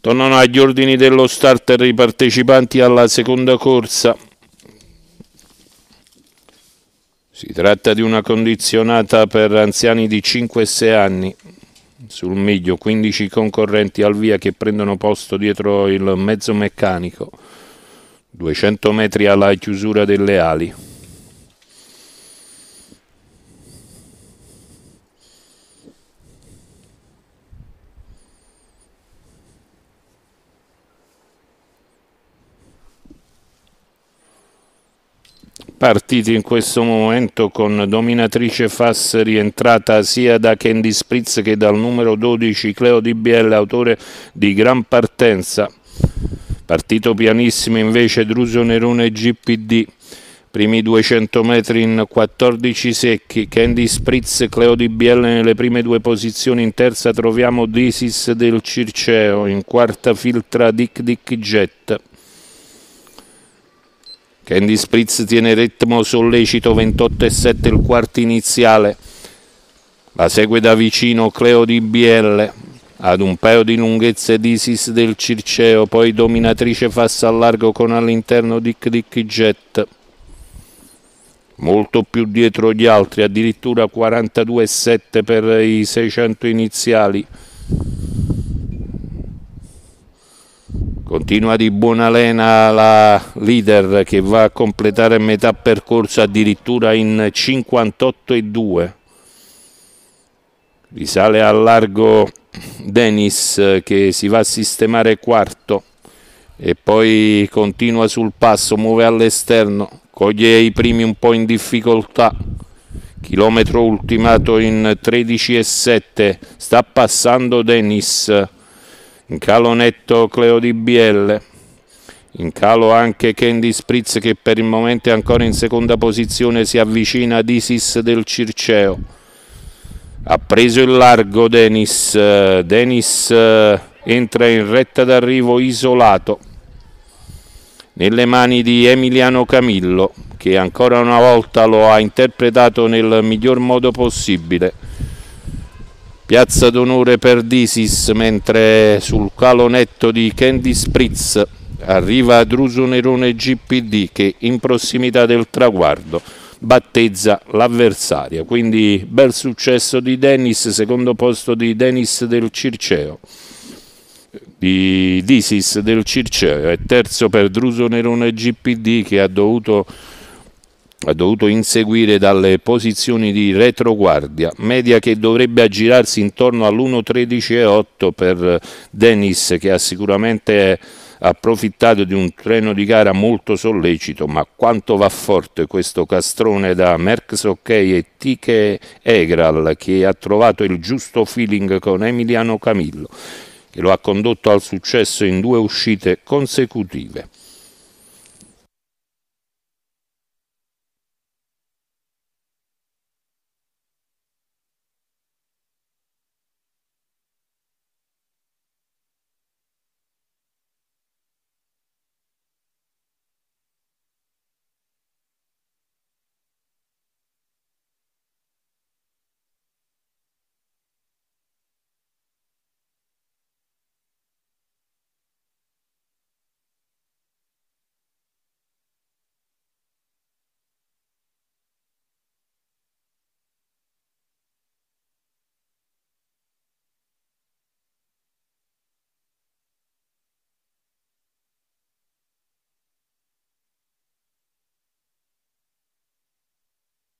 Tornano agli ordini dello starter i partecipanti alla seconda corsa. Si tratta di una condizionata per anziani di 5 e 6 anni. Sul miglio 15 concorrenti al via che prendono posto dietro il mezzo meccanico. 200 metri alla chiusura delle ali. Partiti in questo momento con dominatrice Fass rientrata sia da Candy Spritz che dal numero 12 Cleo Di Biella, autore di Gran Partenza. Partito pianissimo invece Druso Nerone GPD, primi 200 metri in 14 secchi, Candy Spritz, Cleo Di Biella nelle prime due posizioni, in terza troviamo Disis del Circeo, in quarta filtra Dick Dick Jet. Candy Spritz tiene ritmo sollecito 28 e 7 il quarto iniziale. La segue da vicino Cleo di BL ad un paio di lunghezze d'Isis del Circeo, poi dominatrice Fassa al largo con all'interno Dick Dick Jet. Molto più dietro gli altri, addirittura 42,7 per i 600 iniziali. Continua di buona lena la leader che va a completare metà percorso addirittura in 58,2. Risale al largo Dennis che si va a sistemare quarto e poi continua sul passo, muove all'esterno, coglie i primi un po' in difficoltà. Chilometro ultimato in 13,7, sta passando Dennis in calo netto Cleo di BL, in calo anche Candy Spritz che per il momento è ancora in seconda posizione, si avvicina ad Isis del Circeo. Ha preso il largo Denis, Denis eh, entra in retta d'arrivo isolato. Nelle mani di Emiliano Camillo che ancora una volta lo ha interpretato nel miglior modo possibile Piazza d'onore per Disis, mentre sul calonetto di Candy Spritz arriva Druso Nerone GPD che in prossimità del traguardo battezza l'avversaria. Quindi bel successo di Dennis, secondo posto di Dennis del Circeo di Disis del Circeo e terzo per Druso Nerone GPD che ha dovuto ha dovuto inseguire dalle posizioni di retroguardia, media che dovrebbe aggirarsi intorno all'1.13,8 per Dennis che ha sicuramente approfittato di un treno di gara molto sollecito, ma quanto va forte questo castrone da Merckx OK e Tiche Egral che ha trovato il giusto feeling con Emiliano Camillo, che lo ha condotto al successo in due uscite consecutive.